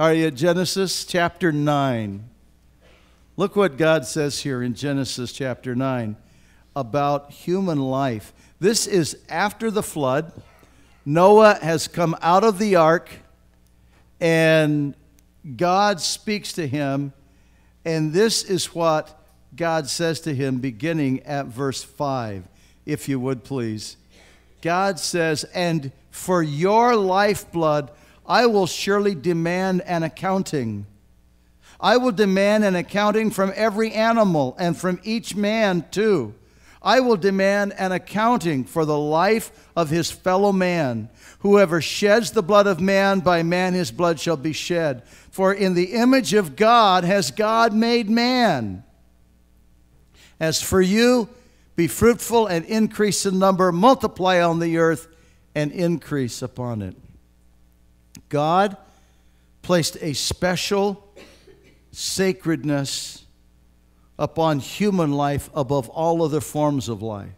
Are you Genesis chapter 9? Look what God says here in Genesis chapter 9 about human life. This is after the flood. Noah has come out of the ark, and God speaks to him, and this is what God says to him beginning at verse 5, if you would please. God says, And for your lifeblood, I will surely demand an accounting. I will demand an accounting from every animal and from each man too. I will demand an accounting for the life of his fellow man. Whoever sheds the blood of man, by man his blood shall be shed. For in the image of God has God made man. As for you, be fruitful and increase in number, multiply on the earth and increase upon it. God placed a special sacredness upon human life above all other forms of life.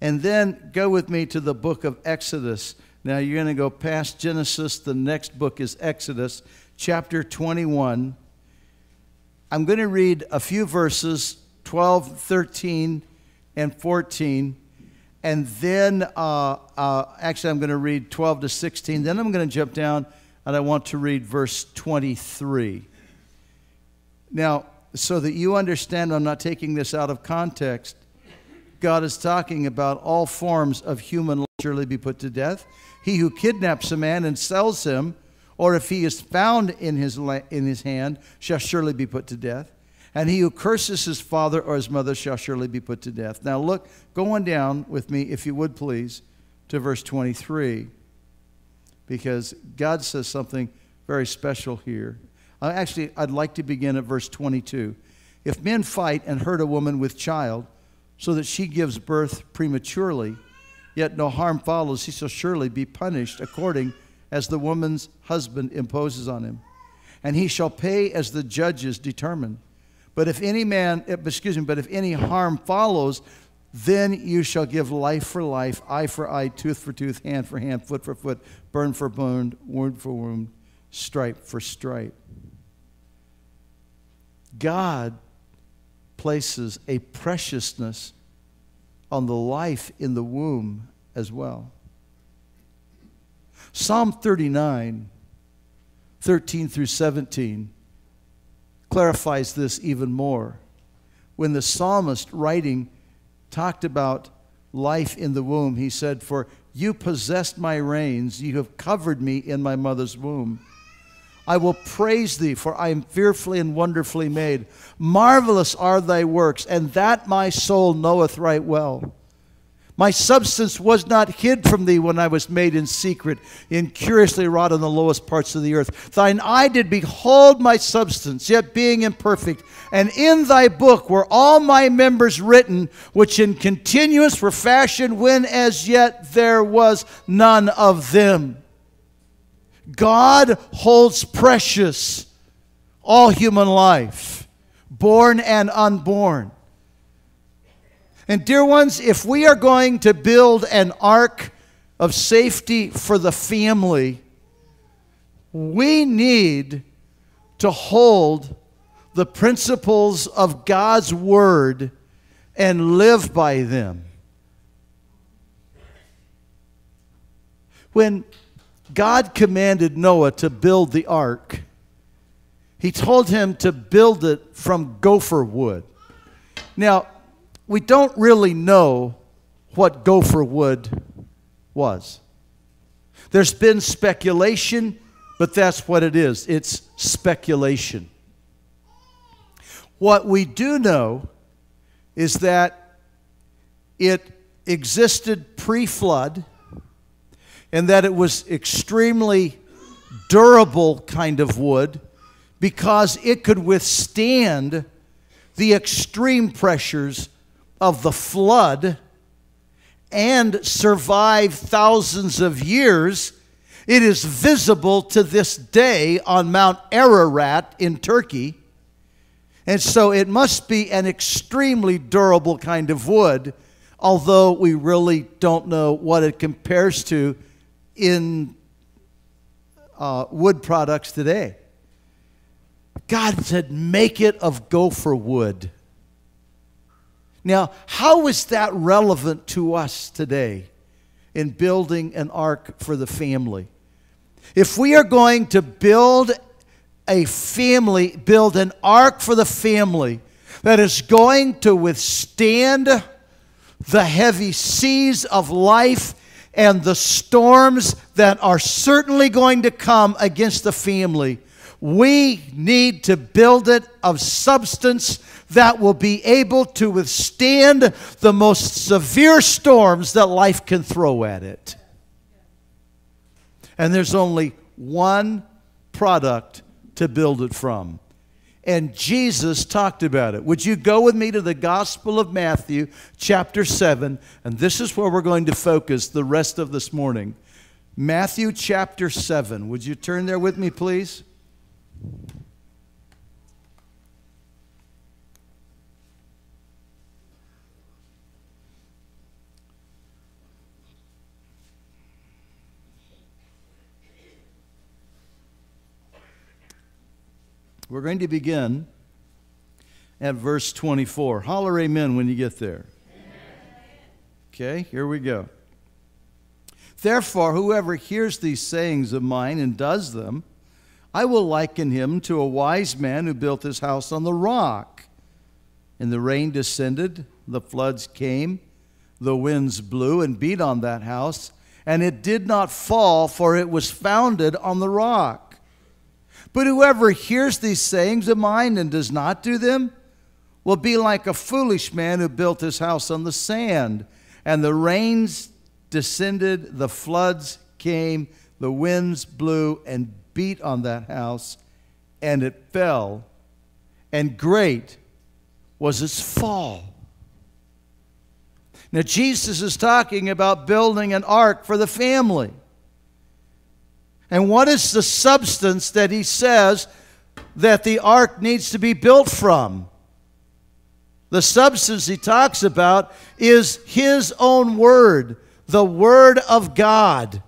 And then go with me to the book of Exodus. Now you're going to go past Genesis. The next book is Exodus, chapter 21. I'm going to read a few verses 12, 13, and 14. And then, uh, uh, actually, I'm going to read 12 to 16. Then I'm going to jump down and I want to read verse 23. Now, so that you understand, I'm not taking this out of context. God is talking about all forms of human life surely be put to death. He who kidnaps a man and sells him, or if he is found in his, in his hand, shall surely be put to death. And he who curses his father or his mother shall surely be put to death. Now, look, go on down with me, if you would please, to verse 23, because God says something very special here. Uh, actually, I'd like to begin at verse 22. If men fight and hurt a woman with child, so that she gives birth prematurely, yet no harm follows, he shall surely be punished according as the woman's husband imposes on him. And he shall pay as the judges determine. But if any man, eh, excuse me, but if any harm follows, then you shall give life for life, eye for eye, tooth for tooth, hand for hand, foot for foot, burn for burn, wound for wound, stripe for stripe. God places a preciousness on the life in the womb as well. Psalm 39, 13 through 17 clarifies this even more. When the psalmist writing talked about life in the womb, he said, For you possessed my reins, you have covered me in my mother's womb. I will praise thee, for I am fearfully and wonderfully made. Marvelous are thy works, and that my soul knoweth right well. My substance was not hid from thee when I was made in secret, in curiously wrought in the lowest parts of the earth. Thine eye did behold my substance, yet being imperfect. And in thy book were all my members written, which in continuance were fashioned when as yet there was none of them. God holds precious all human life, born and unborn. And, dear ones, if we are going to build an ark of safety for the family, we need to hold the principles of God's Word and live by them. When God commanded Noah to build the ark, he told him to build it from gopher wood. Now, we don't really know what gopher wood was. There's been speculation, but that's what it is it's speculation. What we do know is that it existed pre flood and that it was extremely durable kind of wood because it could withstand the extreme pressures of the flood and survive thousands of years, it is visible to this day on Mount Ararat in Turkey. And so it must be an extremely durable kind of wood, although we really don't know what it compares to in uh, wood products today. God said, make it of gopher wood. Now, how is that relevant to us today in building an ark for the family? If we are going to build a family, build an ark for the family that is going to withstand the heavy seas of life and the storms that are certainly going to come against the family, we need to build it of substance that will be able to withstand the most severe storms that life can throw at it. And there's only one product to build it from. And Jesus talked about it. Would you go with me to the Gospel of Matthew, chapter 7? And this is where we're going to focus the rest of this morning. Matthew chapter 7. Would you turn there with me, please? We're going to begin at verse 24. Holler amen when you get there. Okay, here we go. Therefore, whoever hears these sayings of mine and does them, I will liken him to a wise man who built his house on the rock. And the rain descended, the floods came, the winds blew and beat on that house, and it did not fall, for it was founded on the rock. But whoever hears these sayings of mine and does not do them will be like a foolish man who built his house on the sand. And the rains descended, the floods came, the winds blew and beat on that house, and it fell. And great was its fall. Now, Jesus is talking about building an ark for the family. And what is the substance that he says that the ark needs to be built from? The substance he talks about is his own word, the word of God.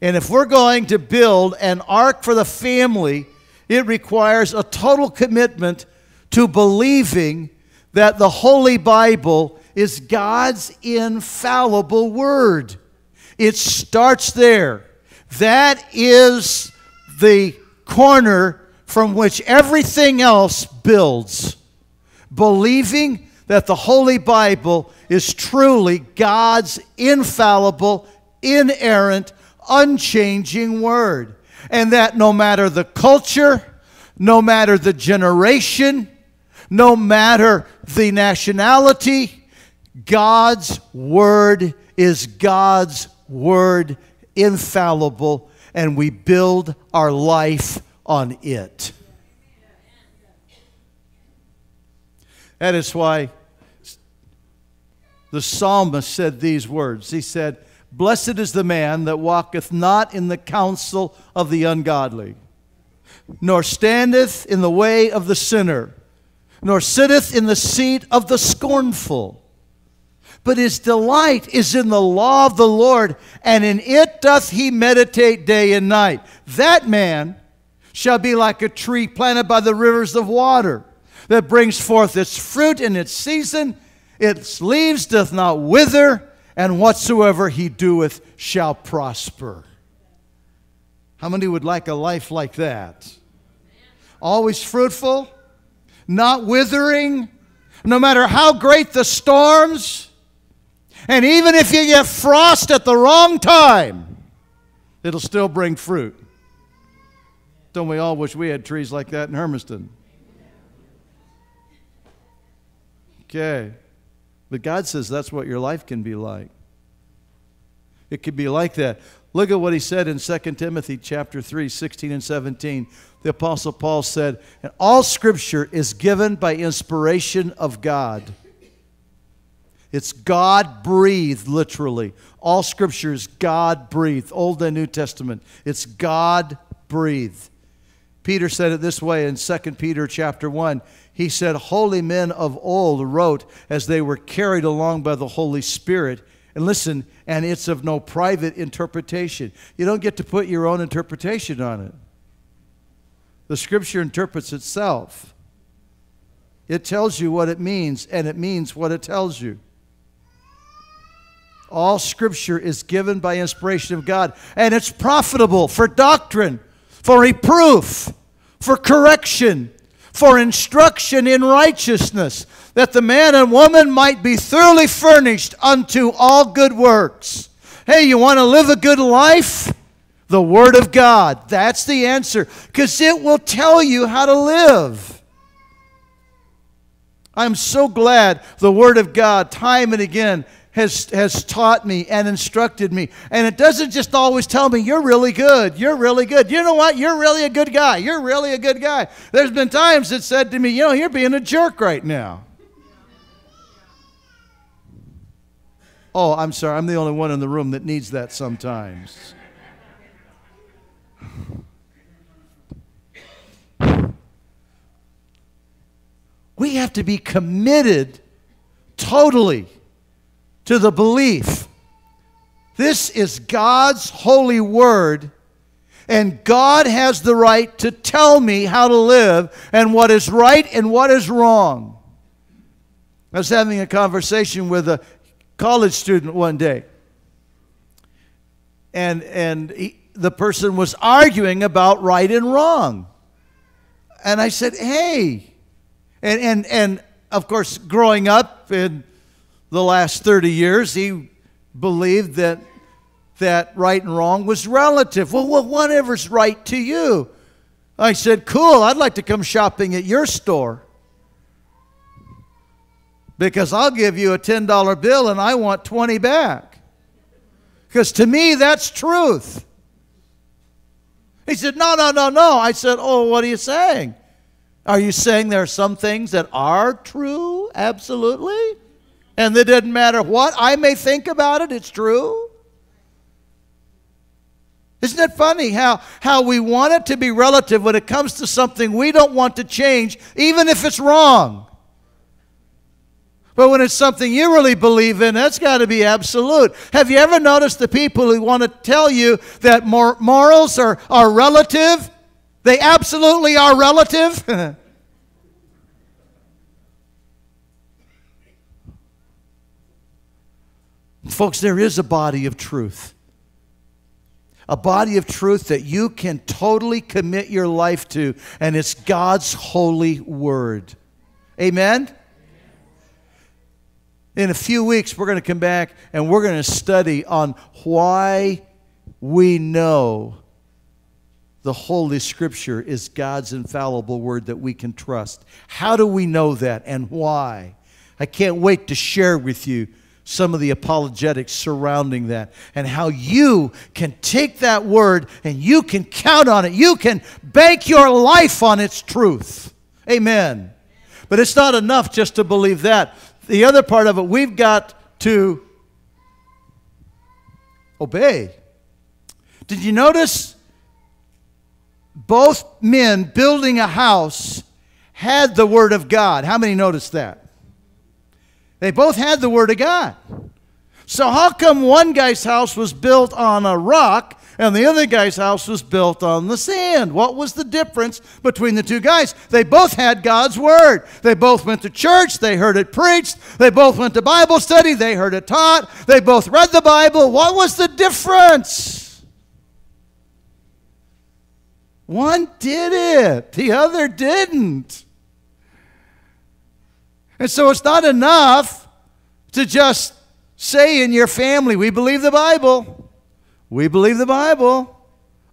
And if we're going to build an ark for the family, it requires a total commitment to believing that the Holy Bible is God's infallible word. It starts there. That is the corner from which everything else builds. Believing that the Holy Bible is truly God's infallible, inerrant, unchanging Word. And that no matter the culture, no matter the generation, no matter the nationality, God's Word is God's Word infallible, and we build our life on it. That is why the psalmist said these words. He said, Blessed is the man that walketh not in the counsel of the ungodly, nor standeth in the way of the sinner, nor sitteth in the seat of the scornful but his delight is in the law of the Lord, and in it doth he meditate day and night. That man shall be like a tree planted by the rivers of water, that brings forth its fruit in its season, its leaves doth not wither, and whatsoever he doeth shall prosper. How many would like a life like that? Always fruitful, not withering, no matter how great the storms and even if you get frost at the wrong time, it'll still bring fruit. Don't we all wish we had trees like that in Hermiston? Okay. But God says that's what your life can be like. It could be like that. Look at what he said in 2 Timothy chapter 3, 16 and 17. The apostle Paul said, "And all scripture is given by inspiration of God." It's God breathed, literally. All scripture is God breathed, Old and New Testament. It's God breathed. Peter said it this way in 2 Peter chapter 1. He said, Holy men of old wrote as they were carried along by the Holy Spirit And listen, and it's of no private interpretation. You don't get to put your own interpretation on it. The scripture interprets itself. It tells you what it means, and it means what it tells you. All scripture is given by inspiration of God, and it's profitable for doctrine, for reproof, for correction, for instruction in righteousness, that the man and woman might be thoroughly furnished unto all good works. Hey, you want to live a good life? The Word of God. That's the answer, because it will tell you how to live. I'm so glad the Word of God, time and again, has, has taught me and instructed me. And it doesn't just always tell me, you're really good, you're really good. You know what? You're really a good guy. You're really a good guy. There's been times it said to me, you know, you're being a jerk right now. Oh, I'm sorry. I'm the only one in the room that needs that sometimes. We have to be committed totally to the belief this is God's holy word, and God has the right to tell me how to live and what is right and what is wrong. I was having a conversation with a college student one day, and, and he, the person was arguing about right and wrong. And I said, Hey, and, and, and of course, growing up in the last 30 years, he believed that, that right and wrong was relative. Well, well, whatever's right to you. I said, Cool, I'd like to come shopping at your store. Because I'll give you a $10 bill and I want 20 back. Because to me, that's truth. He said, No, no, no, no. I said, Oh, what are you saying? Are you saying there are some things that are true? Absolutely. And it doesn't matter what I may think about it, it's true. Isn't it funny how, how we want it to be relative when it comes to something we don't want to change, even if it's wrong? But when it's something you really believe in, that's got to be absolute. Have you ever noticed the people who want to tell you that mor- morals are, are relative? They absolutely are relative. Folks, there is a body of truth. A body of truth that you can totally commit your life to, and it's God's holy word. Amen? In a few weeks, we're going to come back and we're going to study on why we know the Holy Scripture is God's infallible word that we can trust. How do we know that and why? I can't wait to share with you some of the apologetics surrounding that and how you can take that word and you can count on it. You can bank your life on its truth. Amen. But it's not enough just to believe that. The other part of it, we've got to obey. Did you notice both men building a house had the Word of God. How many noticed that? They both had the Word of God. So, how come one guy's house was built on a rock and the other guy's house was built on the sand? What was the difference between the two guys? They both had God's Word. They both went to church, they heard it preached, they both went to Bible study, they heard it taught, they both read the Bible. What was the difference? One did it, the other didn't. And so it's not enough to just say in your family, we believe the Bible. We believe the Bible.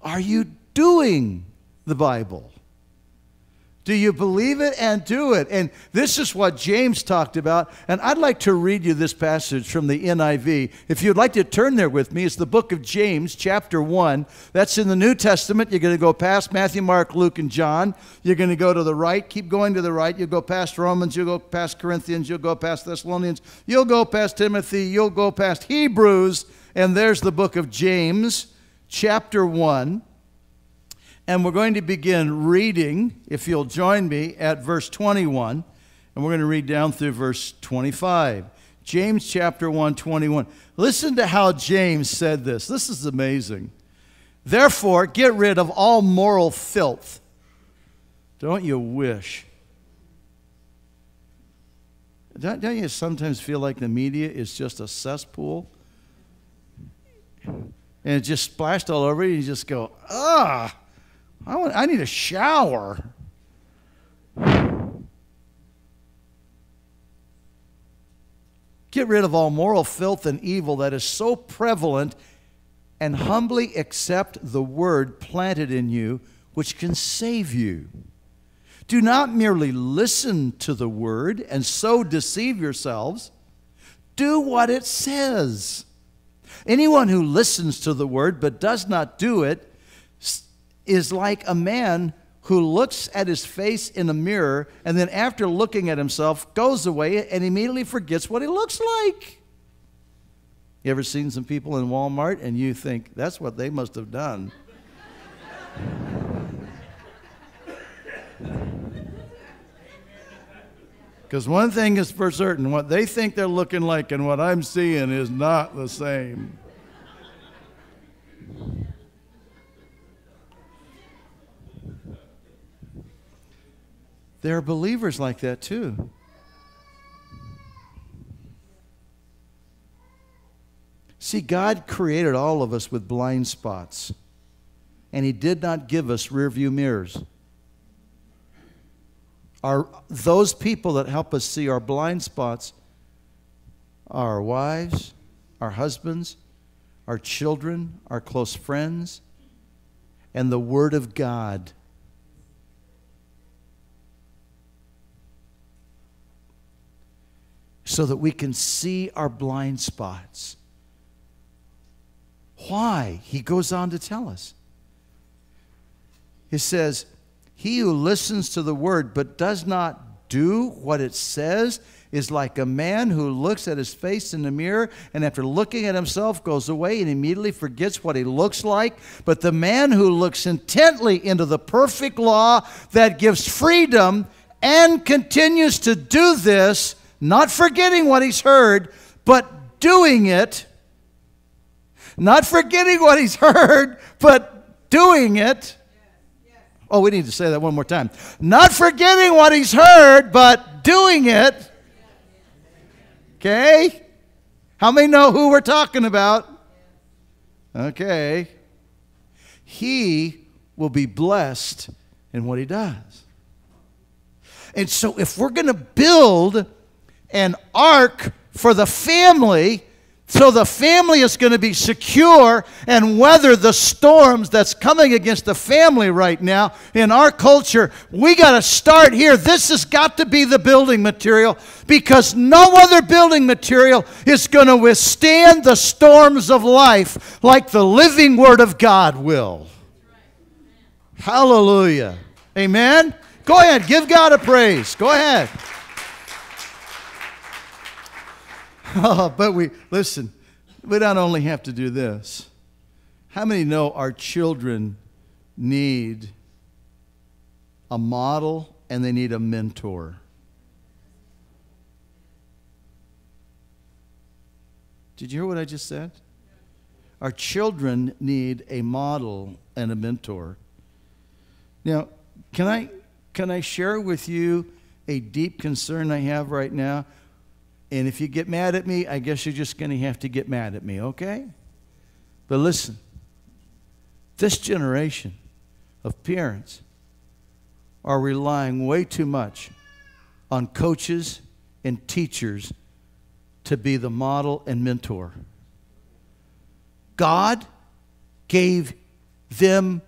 Are you doing the Bible? Do you believe it and do it? And this is what James talked about. And I'd like to read you this passage from the NIV. If you'd like to turn there with me, it's the book of James, chapter 1. That's in the New Testament. You're going to go past Matthew, Mark, Luke, and John. You're going to go to the right. Keep going to the right. You'll go past Romans. You'll go past Corinthians. You'll go past Thessalonians. You'll go past Timothy. You'll go past Hebrews. And there's the book of James, chapter 1. And we're going to begin reading, if you'll join me, at verse 21. And we're going to read down through verse 25. James chapter 1, 21. Listen to how James said this. This is amazing. Therefore, get rid of all moral filth. Don't you wish? Don't, don't you sometimes feel like the media is just a cesspool? And it just splashed all over you, and you just go, ah, I, want, I need a shower. Get rid of all moral filth and evil that is so prevalent and humbly accept the word planted in you, which can save you. Do not merely listen to the word and so deceive yourselves. Do what it says. Anyone who listens to the word but does not do it is like a man who looks at his face in a mirror and then, after looking at himself, goes away and immediately forgets what he looks like. You ever seen some people in Walmart and you think, that's what they must have done? Because one thing is for certain what they think they're looking like and what I'm seeing is not the same. There are believers like that too. See, God created all of us with blind spots, and He did not give us rearview mirrors are those people that help us see our blind spots our wives, our husbands, our children, our close friends, and the Word of God. So that we can see our blind spots. Why? He goes on to tell us. He says, he who listens to the word but does not do what it says is like a man who looks at his face in the mirror and after looking at himself goes away and immediately forgets what he looks like. But the man who looks intently into the perfect law that gives freedom and continues to do this, not forgetting what he's heard, but doing it, not forgetting what he's heard, but doing it Oh, we need to say that one more time. Not forgetting what he's heard, but doing it. Okay? How many know who we're talking about? Okay. He will be blessed in what he does. And so, if we're going to build an ark for the family, so the family is going to be secure and weather the storms that's coming against the family right now in our culture. We got to start here. This has got to be the building material because no other building material is going to withstand the storms of life like the living Word of God will. Hallelujah. Amen. Go ahead, give God a praise. Go ahead. Oh, but we, listen, we don't only have to do this. How many know our children need a model and they need a mentor? Did you hear what I just said? Our children need a model and a mentor. Now, can I, can I share with you a deep concern I have right now? And if you get mad at me, I guess you're just going to have to get mad at me, okay? But listen, this generation of parents are relying way too much on coaches and teachers to be the model and mentor. God gave them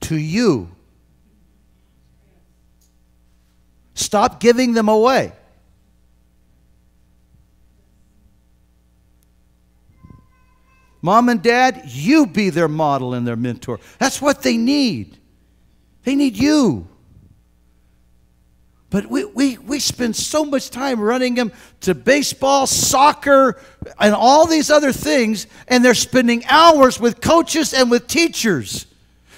to you. Stop giving them away. Mom and dad, you be their model and their mentor. That's what they need. They need you. But we, we, we spend so much time running them to baseball, soccer, and all these other things, and they're spending hours with coaches and with teachers.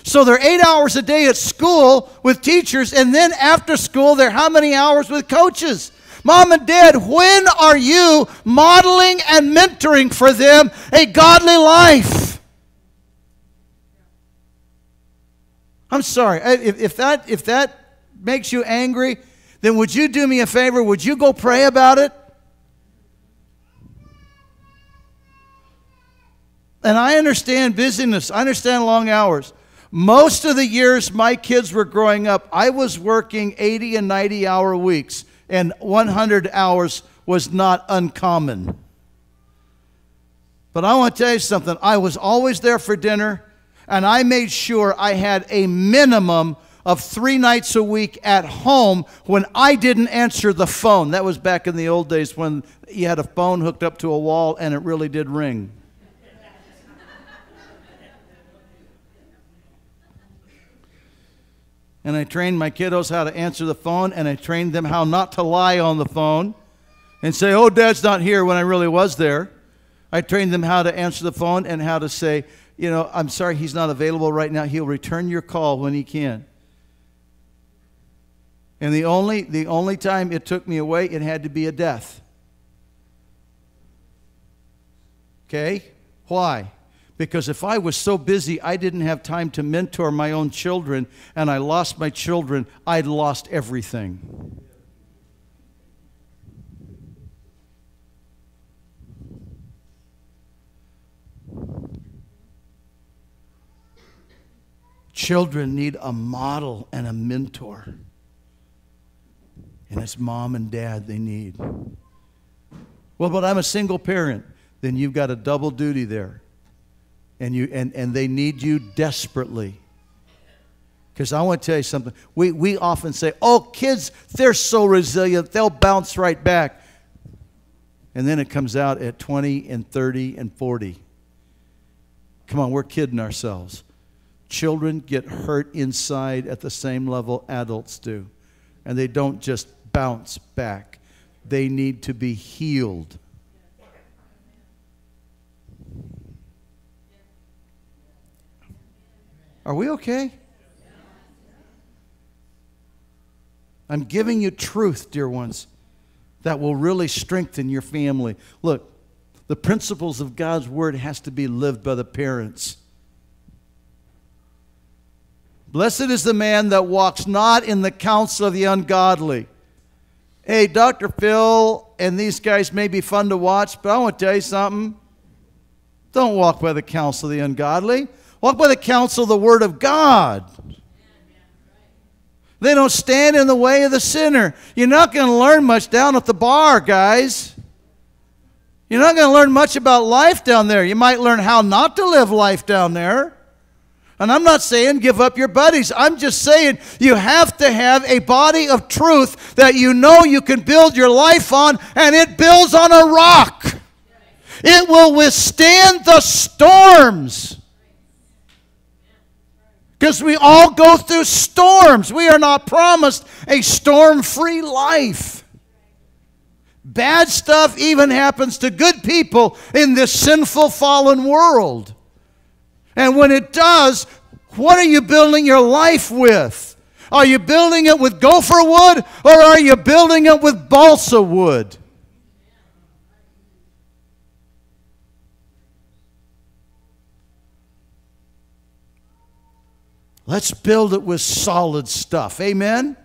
So they're eight hours a day at school with teachers, and then after school, they're how many hours with coaches? Mom and Dad, when are you modeling and mentoring for them a godly life? I'm sorry. If, if, that, if that makes you angry, then would you do me a favor? Would you go pray about it? And I understand busyness, I understand long hours. Most of the years my kids were growing up, I was working 80 and 90 hour weeks, and 100 hours was not uncommon. But I want to tell you something. I was always there for dinner, and I made sure I had a minimum of three nights a week at home when I didn't answer the phone. That was back in the old days when you had a phone hooked up to a wall and it really did ring. And I trained my kiddos how to answer the phone, and I trained them how not to lie on the phone and say, Oh, dad's not here when I really was there. I trained them how to answer the phone and how to say, You know, I'm sorry he's not available right now. He'll return your call when he can. And the only, the only time it took me away, it had to be a death. Okay? Why? Because if I was so busy I didn't have time to mentor my own children and I lost my children, I'd lost everything. Children need a model and a mentor. And it's mom and dad they need. Well, but I'm a single parent. Then you've got a double duty there and, you, and, and they need you desperately. Because I want to tell you something. We, we often say, oh, kids, they're so resilient, they'll bounce right back. And then it comes out at 20 and 30 and 40. Come on, we're kidding ourselves. Children get hurt inside at the same level adults do, and they don't just bounce back, they need to be healed. Are we okay? I'm giving you truth, dear ones, that will really strengthen your family. Look, the principles of God's word has to be lived by the parents. Blessed is the man that walks not in the counsel of the ungodly. Hey, Dr. Phil and these guys may be fun to watch, but I want to tell you something. Don't walk by the counsel of the ungodly. Walk by the counsel of the Word of God. They don't stand in the way of the sinner. You're not going to learn much down at the bar, guys. You're not going to learn much about life down there. You might learn how not to live life down there. And I'm not saying give up your buddies. I'm just saying you have to have a body of truth that you know you can build your life on, and it builds on a rock. It will withstand the storms. Because we all go through storms. We are not promised a storm free life. Bad stuff even happens to good people in this sinful, fallen world. And when it does, what are you building your life with? Are you building it with gopher wood or are you building it with balsa wood? Let's build it with solid stuff. Amen?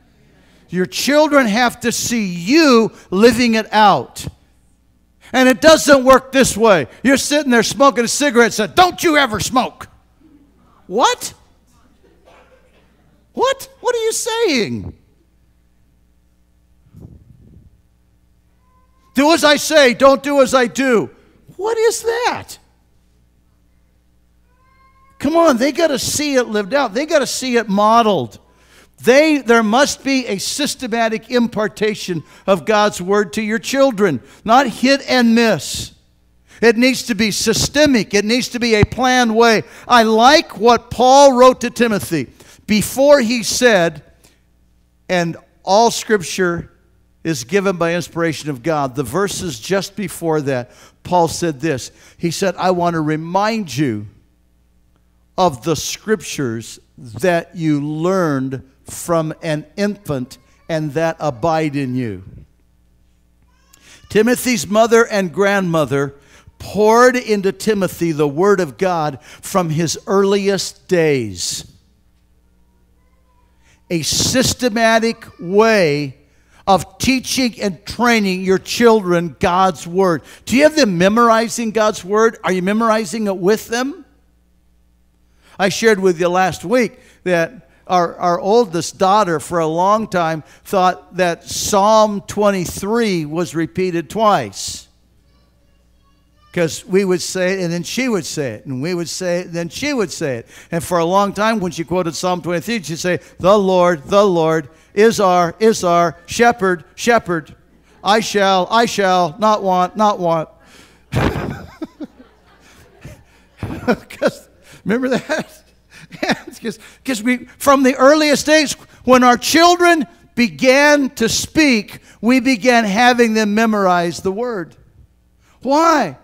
Your children have to see you living it out. And it doesn't work this way. You're sitting there smoking a cigarette and said, Don't you ever smoke. What? What? What are you saying? Do as I say, don't do as I do. What is that? Come on, they got to see it lived out. They got to see it modeled. They, there must be a systematic impartation of God's word to your children, not hit and miss. It needs to be systemic. It needs to be a planned way. I like what Paul wrote to Timothy before he said, and all scripture is given by inspiration of God. The verses just before that, Paul said this. He said, I want to remind you of the scriptures that you learned from an infant and that abide in you. Timothy's mother and grandmother poured into Timothy the Word of God from his earliest days. A systematic way of teaching and training your children God's Word. Do you have them memorizing God's Word? Are you memorizing it with them? I shared with you last week that our, our oldest daughter, for a long time, thought that Psalm 23 was repeated twice. Because we would say it, and then she would say it, and we would say it, and then she would say it. And for a long time, when she quoted Psalm 23, she'd say, The Lord, the Lord, is our, is our shepherd, shepherd. I shall, I shall, not want, not want. Because remember that? Because we, from the earliest days, when our children began to speak, we began having them memorize the word. Why?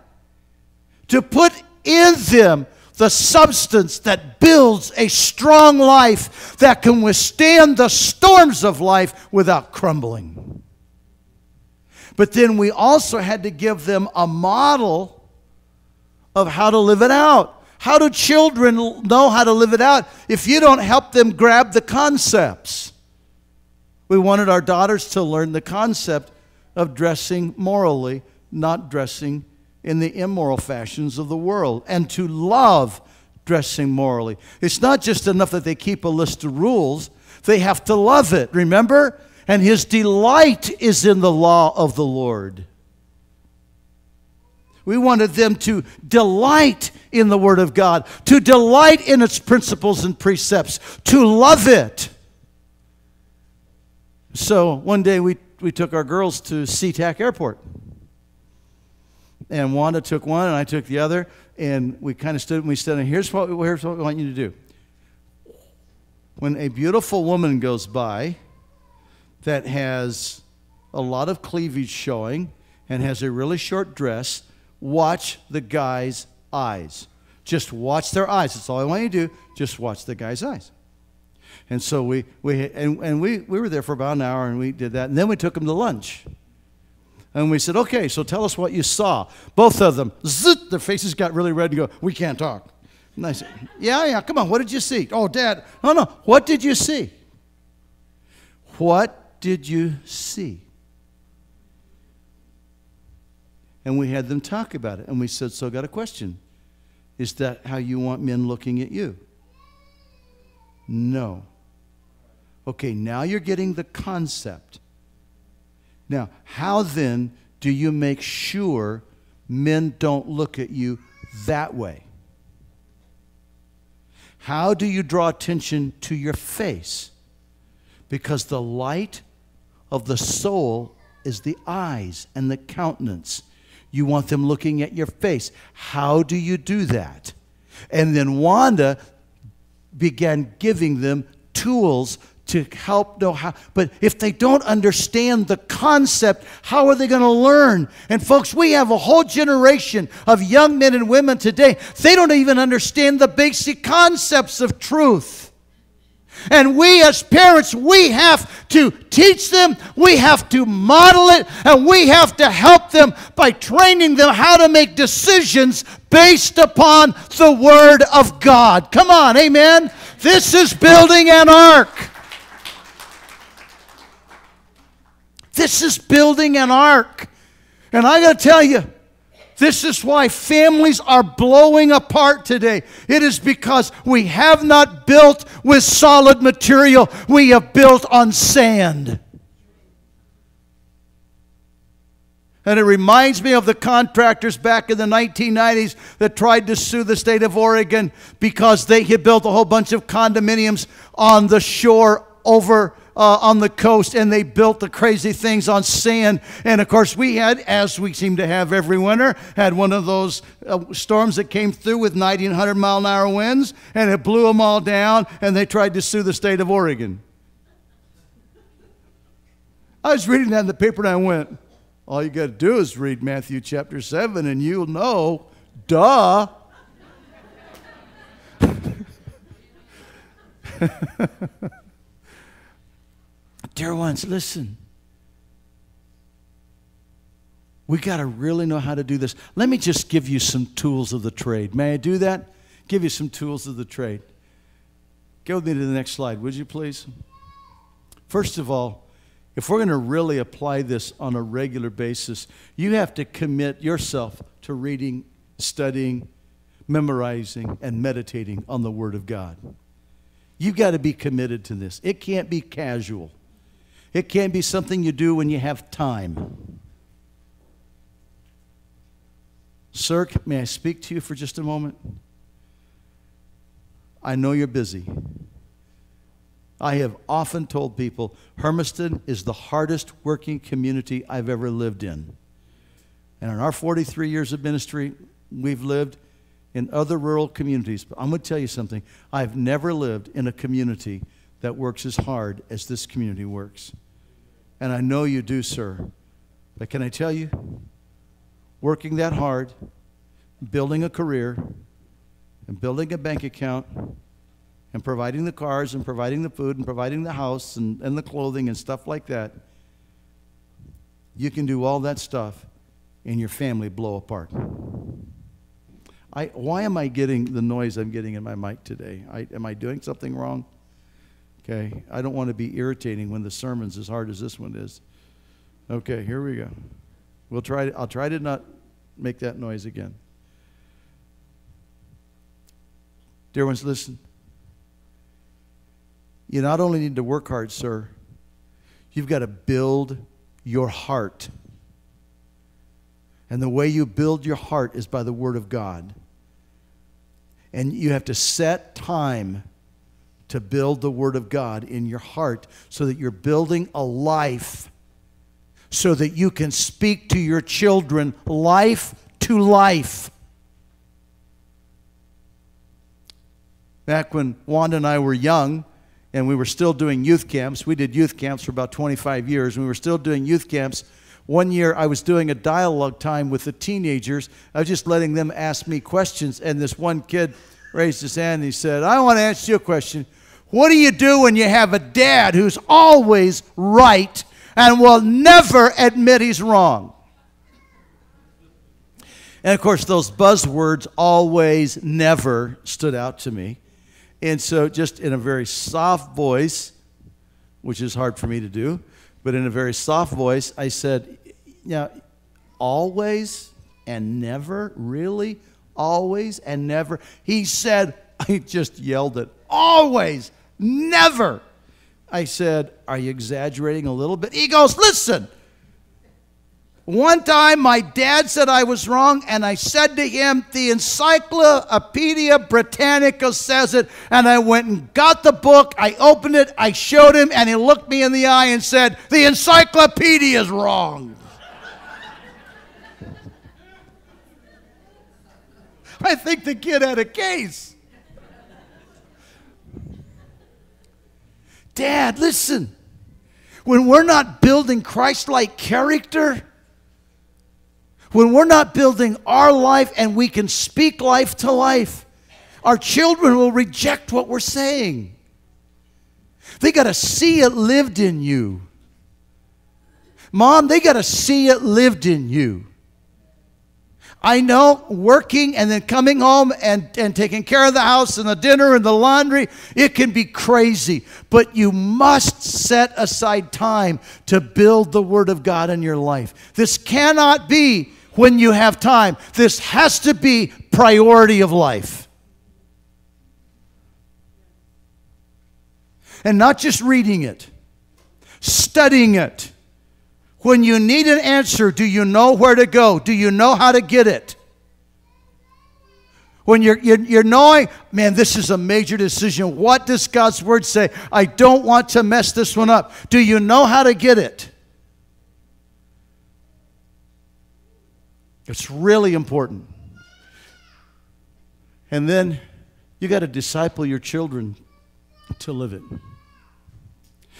To put in them the substance that builds a strong life that can withstand the storms of life without crumbling. But then we also had to give them a model of how to live it out. How do children know how to live it out if you don't help them grab the concepts? We wanted our daughters to learn the concept of dressing morally, not dressing in the immoral fashions of the world, and to love dressing morally. It's not just enough that they keep a list of rules, they have to love it, remember? And his delight is in the law of the Lord. We wanted them to delight in the Word of God, to delight in its principles and precepts, to love it. So one day we, we took our girls to SeaTac Airport. And Wanda took one and I took the other. And we kind of stood and we said, here's what, here's what we want you to do. When a beautiful woman goes by that has a lot of cleavage showing and has a really short dress, watch the guy's eyes. Just watch their eyes. That's all I want you to do. Just watch the guy's eyes. And so we, we and, and we, we were there for about an hour and we did that. And then we took them to lunch. And we said, okay, so tell us what you saw. Both of them, zit, their faces got really red and go, we can't talk. And I said, yeah, yeah, come on, what did you see? Oh, Dad, no, no, what did you see? What did you see? And we had them talk about it. And we said, So, I got a question. Is that how you want men looking at you? No. Okay, now you're getting the concept. Now, how then do you make sure men don't look at you that way? How do you draw attention to your face? Because the light of the soul is the eyes and the countenance. You want them looking at your face. How do you do that? And then Wanda began giving them tools to help know how. But if they don't understand the concept, how are they going to learn? And folks, we have a whole generation of young men and women today. They don't even understand the basic concepts of truth. And we as parents, we have to teach them, we have to model it, and we have to help them by training them how to make decisions based upon the Word of God. Come on, amen? This is building an ark. This is building an ark. And I got to tell you, this is why families are blowing apart today. It is because we have not built with solid material, we have built on sand. And it reminds me of the contractors back in the 1990s that tried to sue the state of Oregon because they had built a whole bunch of condominiums on the shore over uh, on the coast and they built the crazy things on sand. And of course, we had, as we seem to have every winter, had one of those uh, storms that came through with 1900 mile an hour winds and it blew them all down and they tried to sue the state of Oregon. I was reading that in the paper and I went, all you got to do is read Matthew chapter 7 and you'll know, duh. Dear ones, listen. We got to really know how to do this. Let me just give you some tools of the trade. May I do that? Give you some tools of the trade. Go with me to the next slide, would you please? First of all, if we're going to really apply this on a regular basis, you have to commit yourself to reading, studying, memorizing, and meditating on the Word of God. You've got to be committed to this. It can't be casual, it can't be something you do when you have time. Sir, may I speak to you for just a moment? I know you're busy. I have often told people Hermiston is the hardest working community I've ever lived in. And in our 43 years of ministry, we've lived in other rural communities. But I'm going to tell you something. I've never lived in a community that works as hard as this community works. And I know you do, sir. But can I tell you, working that hard, building a career, and building a bank account, and providing the cars, and providing the food, and providing the house, and, and the clothing, and stuff like that, you can do all that stuff and your family blow apart. I, why am I getting the noise I'm getting in my mic today? I, am I doing something wrong? Okay, I don't want to be irritating when the sermon's as hard as this one is. Okay, here we go. We'll try. To, I'll try to not make that noise again. Dear ones, listen. You not only need to work hard, sir, you've got to build your heart. And the way you build your heart is by the Word of God. And you have to set time to build the Word of God in your heart so that you're building a life so that you can speak to your children life to life. Back when Wanda and I were young, and we were still doing youth camps, we did youth camps for about 25 years, and we were still doing youth camps one year, I was doing a dialogue time with the teenagers. I was just letting them ask me questions, and this one kid raised his hand and he said, I want to ask you a question. What do you do when you have a dad who's always right and will never admit he's wrong? And of course, those buzzwords always, never stood out to me. And so, just in a very soft voice, which is hard for me to do, but in a very soft voice, I said, "Now, always and never? Really? Always and never?" He said, I just yelled it, "Always, never." I said, "Are you exaggerating a little bit?" He goes, "Listen, one time, my dad said I was wrong, and I said to him, The Encyclopedia Britannica says it. And I went and got the book, I opened it, I showed him, and he looked me in the eye and said, The encyclopedia is wrong. I think the kid had a case. Dad, listen. When we're not building Christ like character, when we're not building our life and we can speak life to life, our children will reject what we're saying. They got to see it lived in you. Mom, they got to see it lived in you. I know working and then coming home and, and taking care of the house and the dinner and the laundry, it can be crazy. But you must set aside time to build the Word of God in your life. This cannot be when you have time. This has to be priority of life. And not just reading it, studying it. When you need an answer, do you know where to go? Do you know how to get it? When you're, you're, you're knowing, man, this is a major decision. What does God's word say? I don't want to mess this one up. Do you know how to get it? It's really important. And then you got to disciple your children to live it.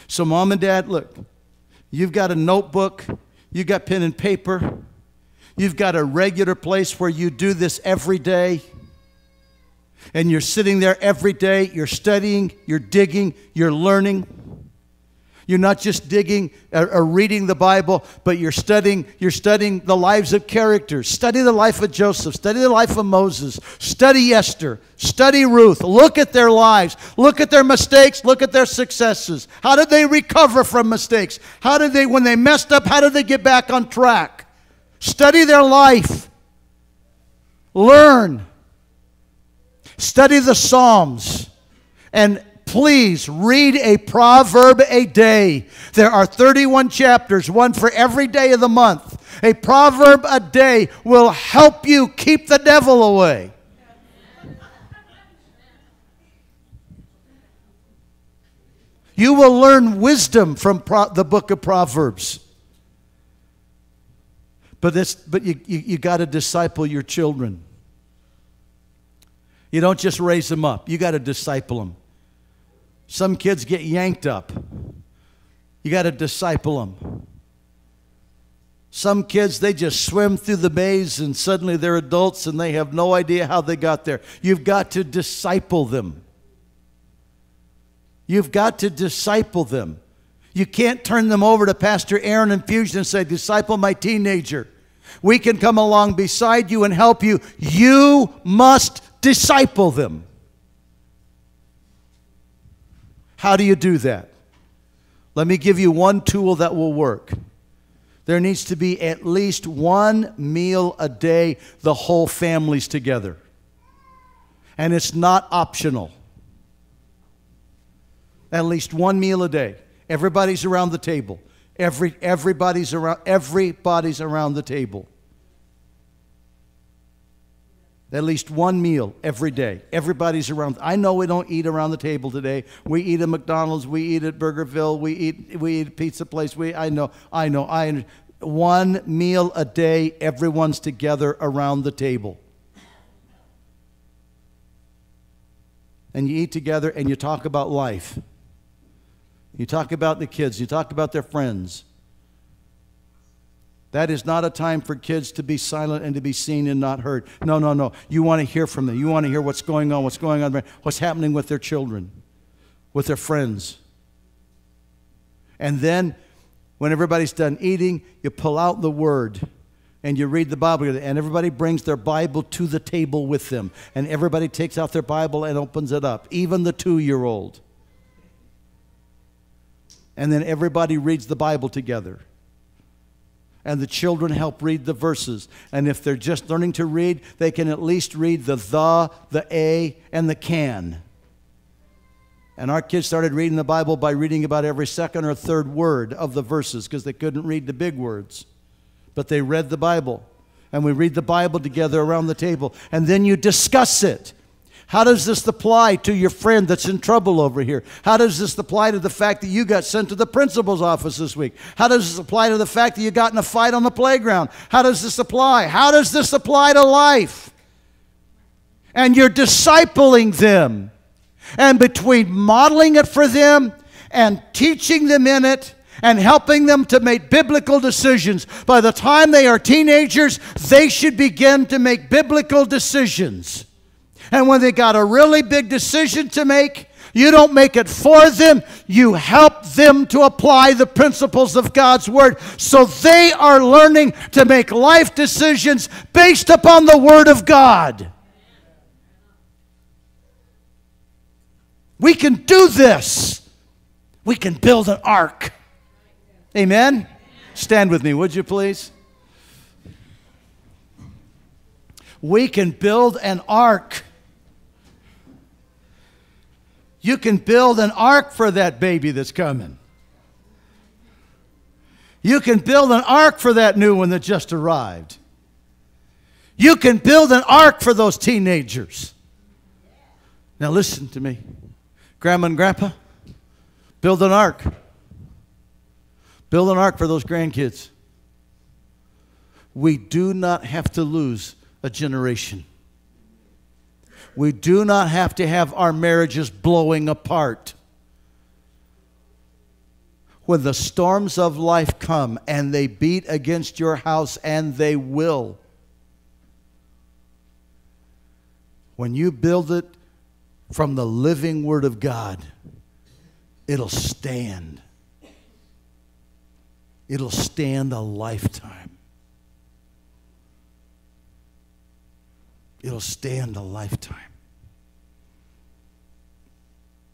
So, mom and dad, look, you've got a notebook, you've got pen and paper, you've got a regular place where you do this every day. And you're sitting there every day, you're studying, you're digging, you're learning. You're not just digging or, or, reading the Bible, but you're studying, you're studying the lives of characters. Study the life of Joseph, study the life of Moses, study Esther, study Ruth. Look at their lives, look at their mistakes, look at their successes. How did they recover from mistakes? How did they, when they messed up, how did they get back on track? Study their life. Learn. Study the Psalms. And please read a proverb a day. There are 31 chapters, one for every day of the month. A proverb a day will help you keep the devil away. You will learn wisdom from pro- the book of Proverbs. But, this, but you, you, you got to disciple your children. You don't just raise them up, you got to disciple them. Some kids get yanked up. You got to disciple them. Some kids, they just swim through the maze and suddenly they're adults and they have no idea how they got there. You've got to disciple them. You've got to disciple them. You can't turn them over to Pastor Aaron and Infusion and say, Disciple my teenager. We can come along beside you and help you. You must disciple them. How do you do that? Let me give you one tool that will work. There needs to be at least one meal a day, the whole family's together. And it's not optional. At least one meal a day. Everybody's around the table. Every, everybody's around everybody's around the table. At least one meal every day. Everybody's around. I know we don't eat around the table today. We eat at McDonald's. We eat at Burgerville. We eat we eat at pizza place. We I know I know I one meal a day. Everyone's together around the table. And you eat together and you talk about life. You talk about the kids. You talk about their friends. That is not a time for kids to be silent and to be seen and not heard. No, no, no. You want to hear from them. You want to hear what's going on, what's going on, what's happening with their children, with their friends. And then, when everybody's done eating, you pull out the Word and you read the Bible, and everybody brings their Bible to the table with them. And everybody takes out their Bible and opens it up, even the two year old. And then everybody reads the Bible together and the children help read the verses. And if they're just learning to read, they can at least read the the, the a, and the can. And our kids started reading the Bible by reading about every second or third word of the verses because they couldn't read the big words. But they read the Bible. And we read the Bible together around the table. And then you discuss it. How does this apply to your friend that's in trouble over here? How does this apply to the fact that you got sent to the principal's office this week? How does this apply to the fact that you got in a fight on the playground? How does this apply? How does this apply to life? And you're discipling them. And between modeling it for them and teaching them in it, and helping them to make biblical decisions. By the time they are teenagers, they should begin to make biblical decisions. And when they got a really big decision to make, you don't make it for them, you help them to apply the principles of God's Word. So they are learning to make life decisions based upon the Word of God. We can do this. We can build an ark. Amen? Stand with me, would you please? We can build an ark. You can build an ark for that baby that's coming. You can build an ark for that new one that just arrived. You can build an ark for those teenagers. Now, listen to me. Grandma and Grandpa, build an ark. Build an ark for those grandkids. We do not have to lose a generation. We do not have to have our marriages blowing apart. When the storms of life come and they beat against your house, and they will, when you build it from the living Word of God, it'll stand. it'll stand a lifetime. It'll stand a lifetime.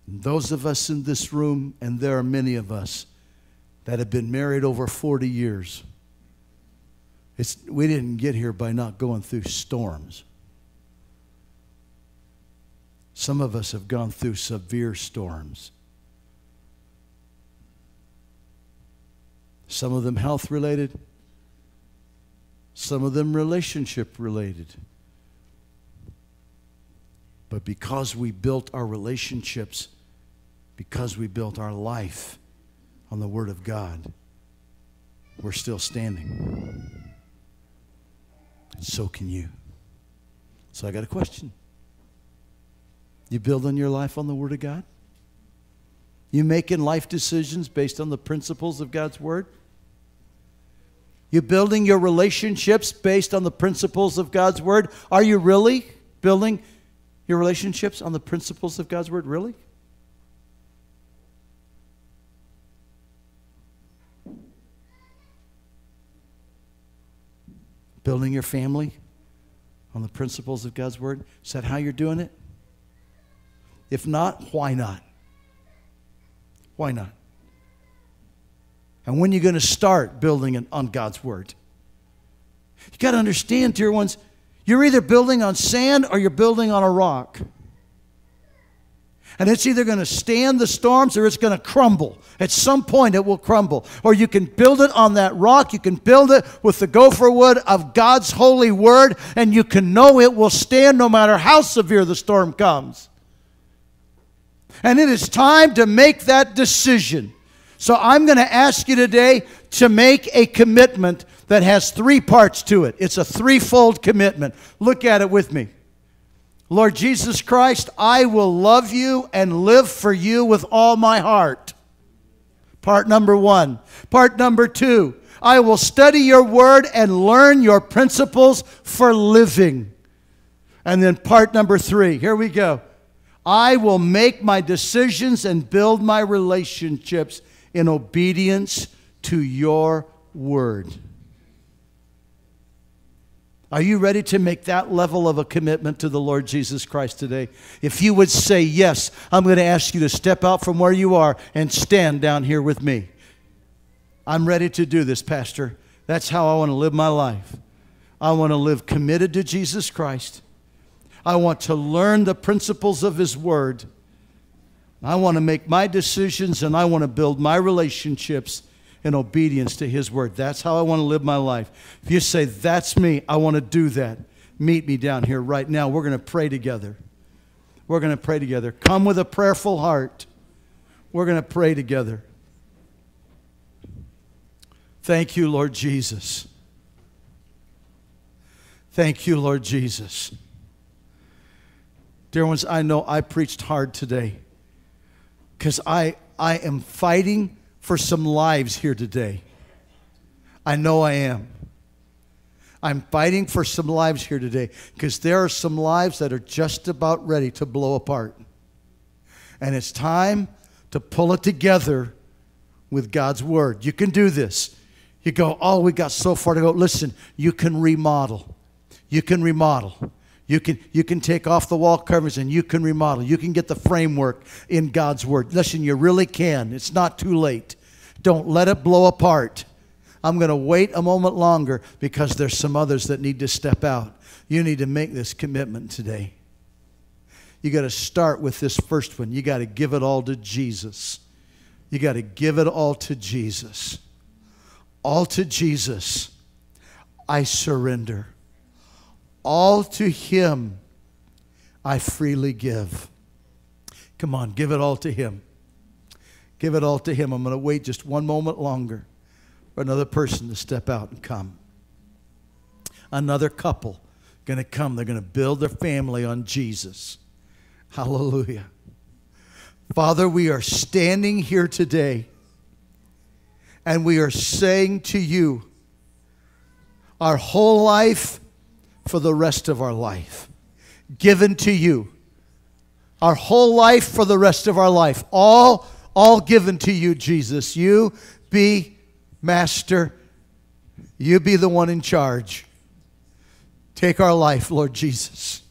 Those of us in this room, and there are many of us that have been married over 40 years, it's, we didn't get here by not going through storms. Some of us have gone through severe storms. Some of them health related, some of them relationship related. But because we built our relationships, because we built our life on the Word of God, we're still standing. And so can you. So I got a question. You building your life on the Word of God? You making life decisions based on the principles of God's Word? You building your relationships based on the principles of God's Word? Are you really building your relationships on the principles of God's Word? Really? Building your family on the principles of God's Word? Is that how you're doing it? If not, why not? Why not? And when are you going to start building it on God's Word? You got to understand, dear ones, you're either building on sand or you're building on a rock. And it's either going to stand the storms or it's going to crumble. At some point, it will crumble. Or you can build it on that rock. You can build it with the gopher wood of God's holy word, and you can know it will stand no matter how severe the storm comes. And it is time to make that decision. So I'm going to ask you today to make a commitment that has three parts to it. It's a threefold commitment. Look at it with me. Lord Jesus Christ, I will love you and live for you with all my heart. Part number one. Part number two, I will study your word and learn your principles for living. And then part number three, here we go. I will make my decisions and build my relationships in obedience to your word. Are you ready to make that level of a commitment to the Lord Jesus Christ today? If you would say yes, I'm going to ask you to step out from where you are and stand down here with me. I'm ready to do this, Pastor. That's how I want to live my life. I want to live committed to Jesus Christ. I want to learn the principles of His Word. I want to make my decisions and I want to build my relationships in obedience to His word. That's how I want to live my life. If you say, That's me, I want to do that, meet me down here right now. We're going to pray together. We're going to pray together. Come with a prayerful heart. We're going to pray together. Thank you, Lord Jesus. Thank you, Lord Jesus. Dear ones, I know I preached hard today because I, I am fighting for some lives here today. I know I am. I'm fighting for some lives here today because there are some lives that are just about ready to blow apart. And it's time to pull it together with God's Word. You can do this. You go, oh, we got so far to go. Listen, you can remodel. You can remodel. You can, you can take off the wall covers and you can remodel. You can get the framework in God's Word. Listen, you really can. It's not too late. Don't let it blow apart. I'm going to wait a moment longer because there's some others that need to step out. You need to make this commitment today. You got to start with this first one. You got to give it all to Jesus. You got to give it all to Jesus. All to Jesus. I surrender. All to Him I freely give. Come on, give it all to Him. Give it all to Him. I'm going to wait just one moment longer for another person to step out and come. Another couple going to come. They're going to build their family on Jesus. Hallelujah. Father, we are standing here today and we are saying to you, our whole life for the rest of our life. Given to you. Our whole life for the rest of our life. All, all given to you, Jesus. You be Master, you be the one in charge. Take our life, Lord Jesus.